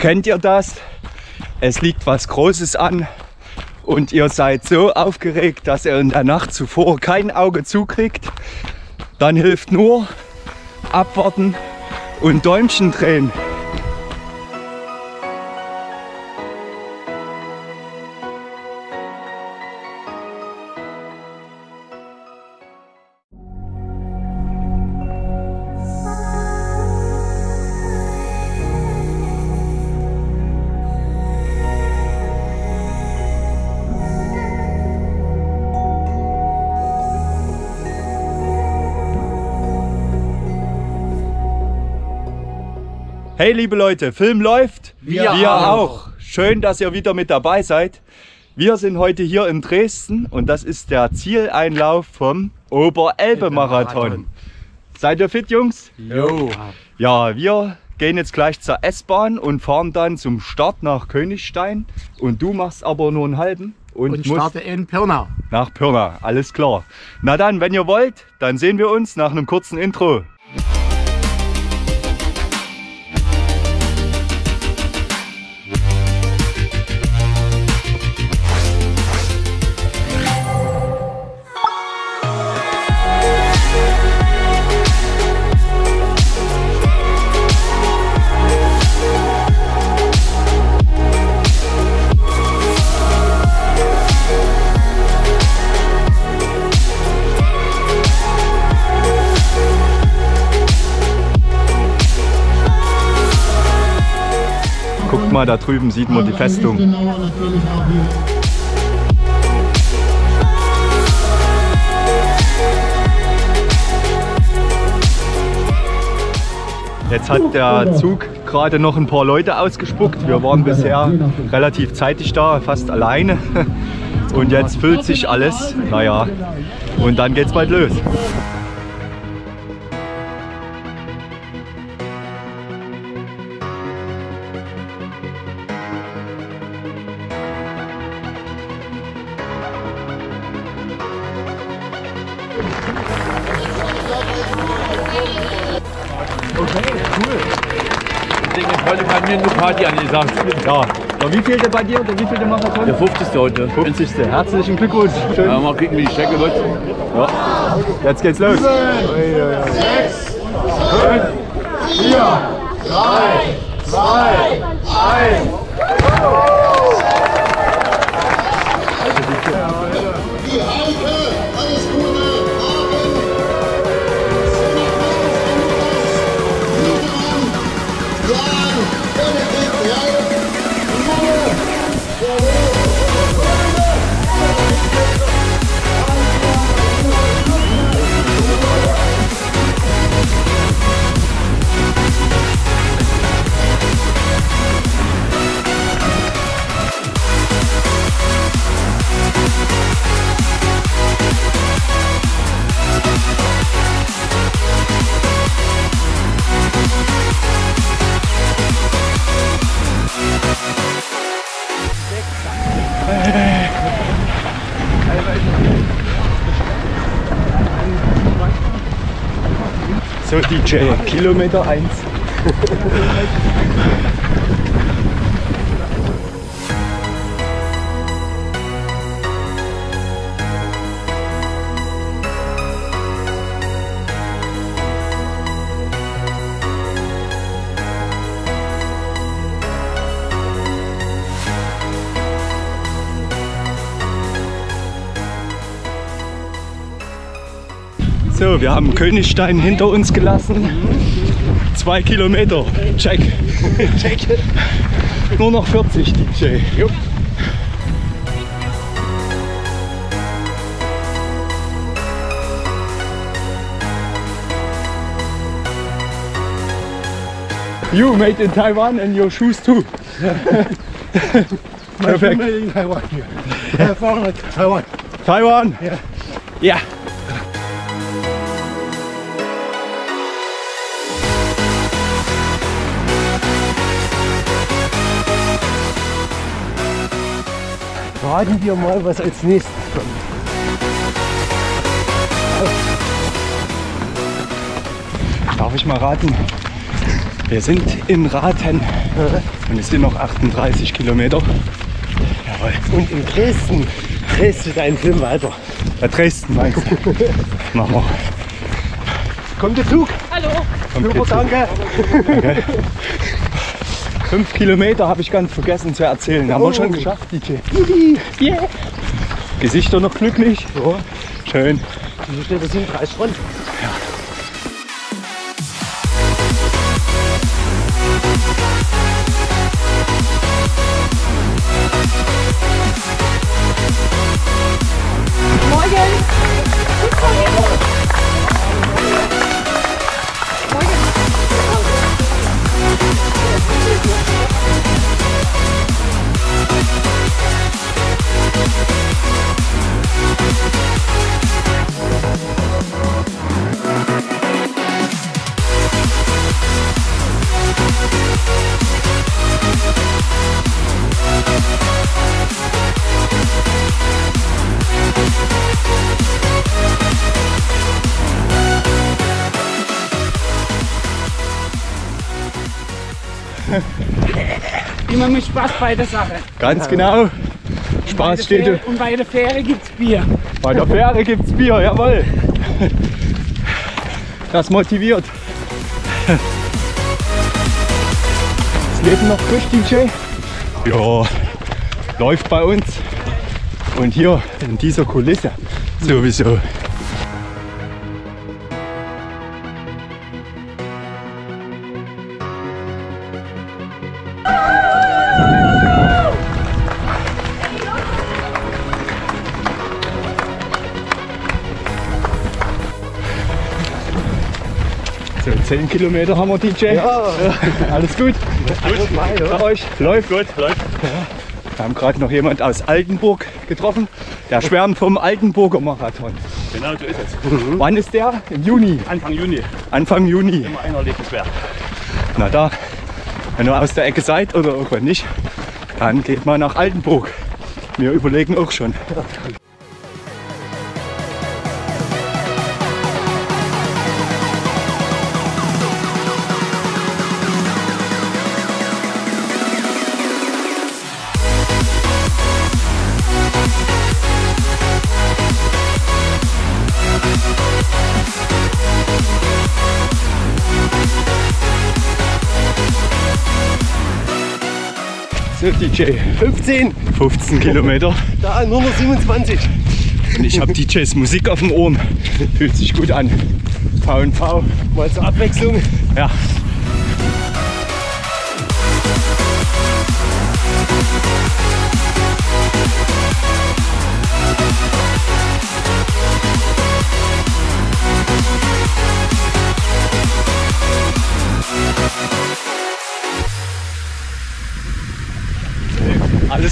Kennt ihr das? Es liegt was Großes an und ihr seid so aufgeregt, dass ihr in der Nacht zuvor kein Auge zukriegt. Dann hilft nur abwarten und Däumchen drehen. Hey liebe Leute, Film läuft. Wir Wir auch. auch. Schön, dass ihr wieder mit dabei seid. Wir sind heute hier in Dresden und das ist der Zieleinlauf vom Oberelbe-Marathon. Seid ihr fit, Jungs? Jo. Ja, wir gehen jetzt gleich zur S-Bahn und fahren dann zum Start nach Königstein. Und du machst aber nur einen halben und, Und starte in Pirna. nach Pirna. Alles klar. Na dann, wenn ihr wollt, dann sehen wir uns nach einem kurzen Intro. Mal, da drüben sieht man die Festung. Jetzt hat der Zug gerade noch ein paar Leute ausgespuckt. Wir waren bisher relativ zeitig da, fast alleine. Und jetzt füllt sich alles. Naja, und dann geht's bald los. Deswegen ist heute bei mir eine Party angesagt. Ja, und wie vielte bei dir? Der wie vielte Marathon? Der 50. heute. 50. Herzlichen Glückwunsch. Schön. Ja, mal gucken, wie die Strecke wird. Jetzt geht's los. So DJ, Kilometer 1. Wir haben Königstein hinter uns gelassen. Zwei Kilometer. Check. Check. Nur noch 40 DJ. Jupp. You made in Taiwan and your shoes too. Perfect. made in Taiwan. Yeah, Taiwan. Taiwan. Yeah. Yeah. Raten wir mal, was als nächstes kommt. Darf ich mal raten? Wir sind in Raten und es sind noch 38 Kilometer. Jawohl. Und in Dresden drehst du deinen Film weiter. Bei Dresden meinst du? Machen wir. Kommt der Zug? Kommt Super, geht's. danke. Fünf Kilometer habe ich ganz vergessen zu erzählen. Haben wir schon geschafft, DJ. Yeah. Gesichter noch glücklich. Ja. Schön. Wieso steht das im Kreisfront? Immer mit Spaß bei der Sache. Ganz genau. Spaß steht Fähre, Und bei der Fähre gibt's Bier. Bei der Fähre gibt's Bier, jawohl. Das motiviert. Das Leben noch frisch, DJ? Ja, läuft bei uns. Und hier in dieser Kulisse sowieso. So, 10 Kilometer haben wir, DJ. Ja. Alles gut? Alles mal, ja. Bei euch? Läuft? Gut, läuft. Wir haben gerade noch jemand aus Altenburg getroffen. Der schwärmt vom Altenburger Marathon. Genau so ist es. Wann ist der? Im Juni. Anfang Juni. Anfang Juni. Immer einer lebenswert. Na da, wenn ihr aus der Ecke seid oder irgendwann nicht, dann geht mal nach Altenburg. Wir überlegen auch schon. DJ, 15, 15 Kilometer. da nur noch 27. Und ich habe DJs Musik auf dem Ohr. Fühlt sich gut an. V&V. Mal zur Abwechslung. Ja.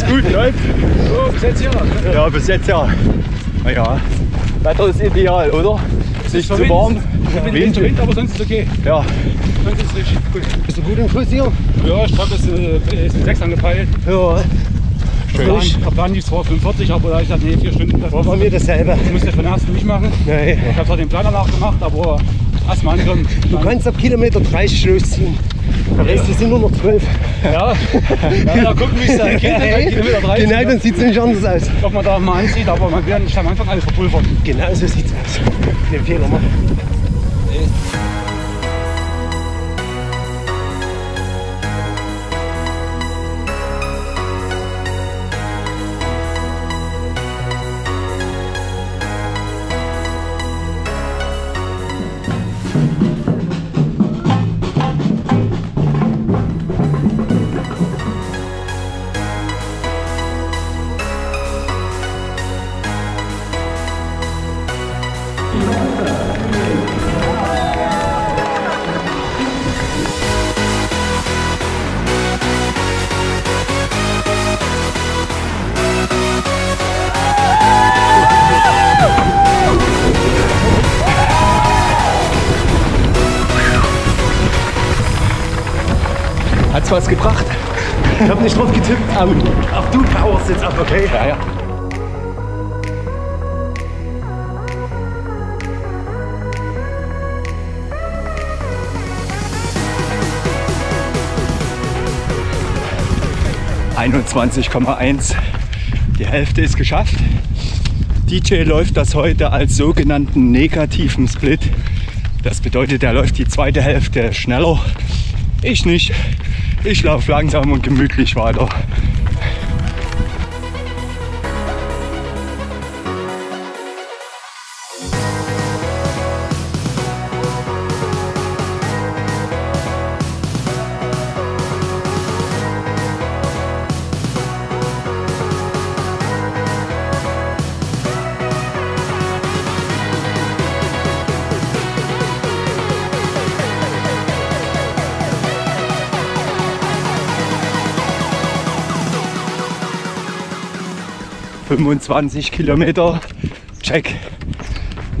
Alles gut, läuft? So, bis jetzt hier. Ja, bis jetzt ja. Naja, Wetter ist ideal, oder? Ist nicht zu warm. Wind, Wind, Wind, aber sonst ist es okay. ja. Sonst ist es richtig gut. Bist du gut im Kurs hier? Ja, ich glaube, es äh, ist ein 6 angepeilt. Ja. Plan, Plan lief zwar 45, aber da ich dachte, nee, 4 Stunden. Das War mir dasselbe. musste ich von ersten nicht machen. Nee. Ich habe zwar den Plan danach gemacht, aber erstmal ankommen. Du kannst ab Kilometer 30 losziehen. Der Rest sind nur noch 12. Ja, ja, da gucken, wie es dann geht. 30. Genau, dann sieht es nicht anders aus. Ob man da mal anzieht, aber man wird nicht am Anfang alles verpulvert. Genau so sieht's aus. Den Fehler machen. hat's was gebracht. Ich hab nicht drauf getippt, aber auch du powerst jetzt ab, okay? Ja, ja. Die Hälfte ist geschafft. DJ läuft das heute als sogenannten negativen Split. Das bedeutet, er läuft die zweite Hälfte schneller. Ich nicht. Ich laufe langsam und gemütlich weiter. ...25 Kilometer, check.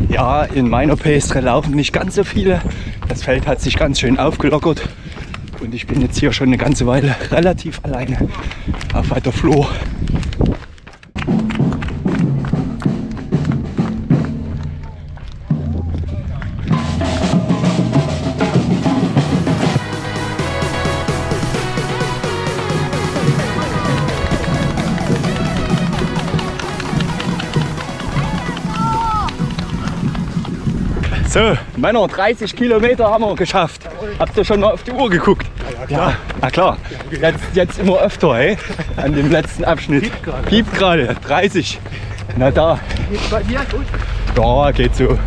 Ja, in meiner Pace laufen nicht ganz so viele. Das Feld hat sich ganz schön aufgelockert. Und ich bin jetzt hier schon eine ganze Weile relativ alleine auf weiter Flur. So, Männer, 30 Kilometer haben wir geschafft. Habt ihr schon mal auf die Uhr geguckt? Ja, na klar. Jetzt, jetzt immer öfter, hey? An dem letzten Abschnitt. Piept gerade. 30. Na da. Bei dir? Gut. Ja, geht so.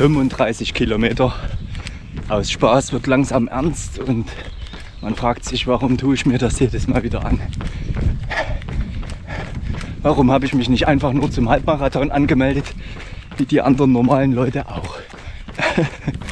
...35 Kilometer. Aus Spaß wird langsam ernst und man fragt sich, warum tue ich mir das jedes Mal wieder an? Warum habe ich mich nicht einfach nur zum Halbmarathon angemeldet, wie die anderen normalen Leute auch?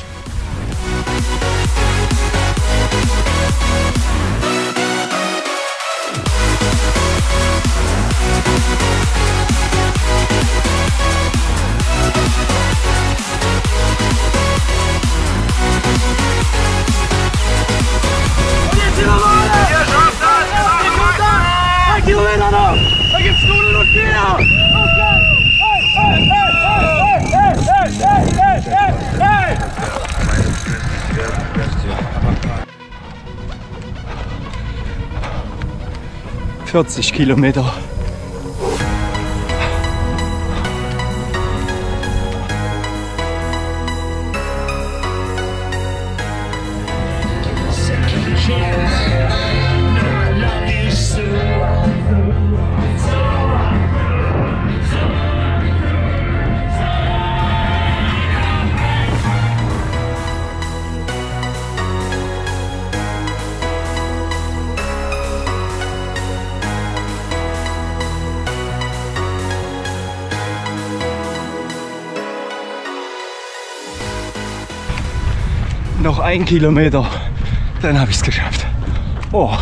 ...40 Kilometer. Noch ein Kilometer, dann habe ich es geschafft. Oh.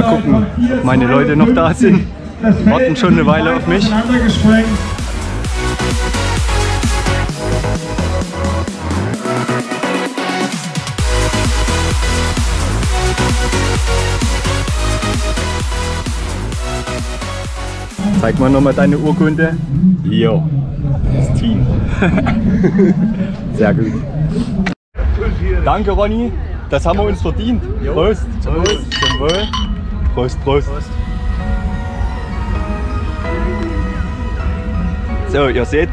Mal gucken, ob meine Leute noch da sind. Warten schon eine Weile auf mich. Zeig mal nochmal deine Urkunde. Jo, das Team. Sehr gut. Danke Ronny, das haben wir uns verdient. Prost. Prost. Wohl. Prost, Prost. Prost. So, ihr seht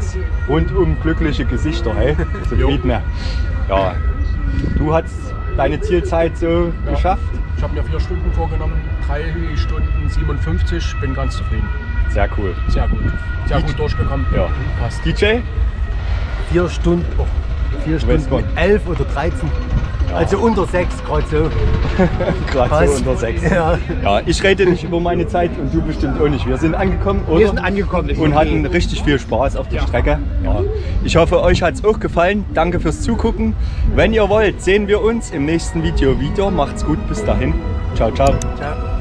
rundum glückliche Gesichter, hey? Zufriedene. Ja. Du hast deine Zielzeit so geschafft? Ich habe mir vier Stunden vorgenommen, drei Stunden 57, bin ganz zufrieden. Sehr cool. Sehr gut. Sehr gut durchgekommen. Ja. Passt. DJ? Vier Stunden, oh, vier Stunden elf oder 13. Also unter sechs, gerade so. Gerade so unter sechs. Ja. Ja, ich rede nicht über meine Zeit und du bestimmt auch nicht. Wir sind angekommen, oder? Wir sind angekommen. und okay. hatten richtig viel Spaß auf der Strecke. Ja. Ich hoffe, euch hat es auch gefallen. Danke fürs Zugucken. Wenn ihr wollt, sehen wir uns im nächsten Video wieder. Macht's gut, bis dahin. Ciao, ciao. Ciao.